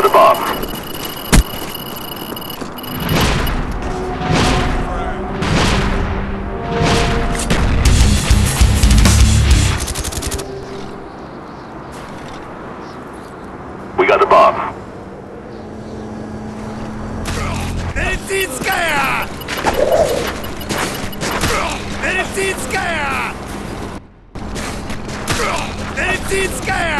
got the bomb. We got the bomb. Медицинская! Медицинская! Медицинская!